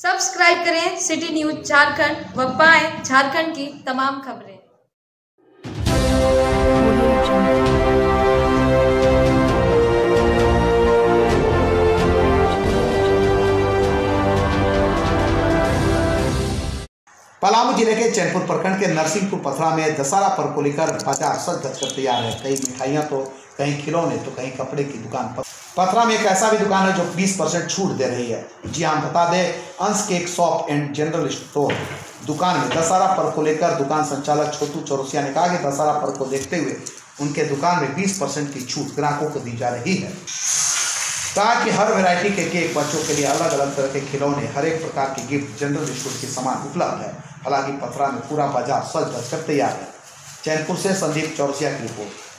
Subscribe करें city news Jharkhand व पाएँ झारखंड की तमाम खबरें। पलामू ज़िले के चैनपुर प्रखंड के नरसिंहपुर पथरा में दशहरा पर्व को लेकर बाज़ार सज धज कर तैयार है। कई मिठाइयाँ तो कहीं खिलौने तो कहीं कपड़े की दुकान पर। पथरा में एक ऐसा भी दुकान है जो 20 परसेंट छूट दे रही है। जी हम बता दें, Ansh cake shop and general store. दुकान में दशहरा पर्व को लेकर दुकान संचालक छोटू चौरसिया ने कहा कि दशहरा पर्व को देखते हुए उनके दुकान में 20 परसेंट की छूट ग्राहकों को दी जा रही है। कहा कि हर वैरायटी के केक बच्चों के लिए अलग अलग तरह के खिलौने, हर एक प्रकार के गिफ्ट जनरल स्टोर के सामान उपलब्ध है। हालाँकि पथरा में पूरा बाज़ार सज धज कर तैयार है। चैनपुर से संदीप चौरसिया की रिपोर्ट।